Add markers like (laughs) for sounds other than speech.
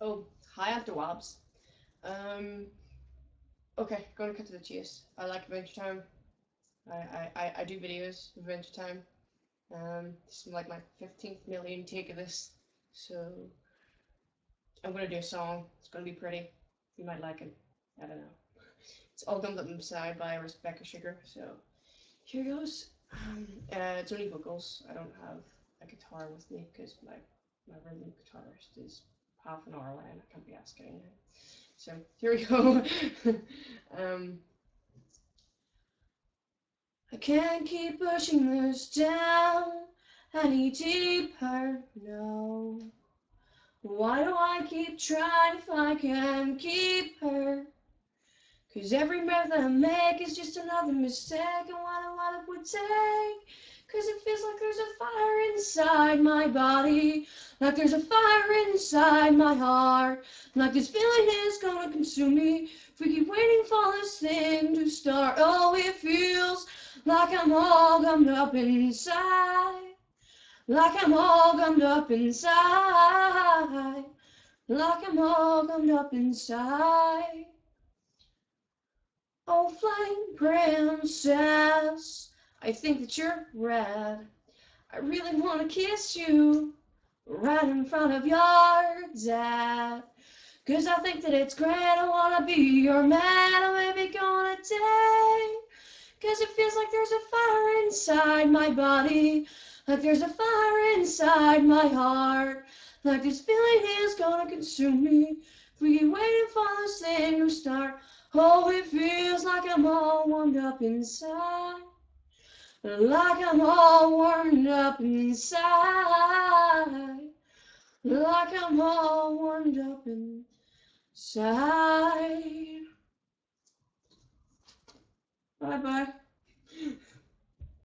Oh, hi afterwabs. Um, okay, gonna cut to the chase. I like Adventure Time. I, I, I, do videos of Adventure Time. Um, this is like my 15th million take of this, so I'm gonna do a song. It's gonna be pretty. You might like it. I don't know. It's all done up inside by Rebecca Sugar, so here goes. Um, uh, it's only vocals. I don't have a guitar with me because my my rhythm guitarist is half an hour and I can't be asking. So here we go. (laughs) um, I can't keep pushing this down any deeper, no. Why do I keep trying if I can keep her? Cause every breath I make is just another mistake and what it would take. Cause it feels like there's a fire inside my body, like there's a fire inside my heart, like this feeling is gonna consume me. If we keep waiting for this thing to start, oh, it feels like I'm all gummed up inside, like I'm all gummed up inside, like I'm all gummed up inside. Oh, Flame Princess, I think that you're rad. I really want to kiss you right in front of your dad. Cause I think that it's great, I want to be your man, I may be gone a day. Cause it feels like there's a fire inside my body, like there's a fire inside my heart. Like this feeling is gonna consume me. If we keep waiting for this thing to start. Oh, it feels like I'm all warmed up inside. Like I'm all warmed up inside. I'm all warmed up inside. Bye bye.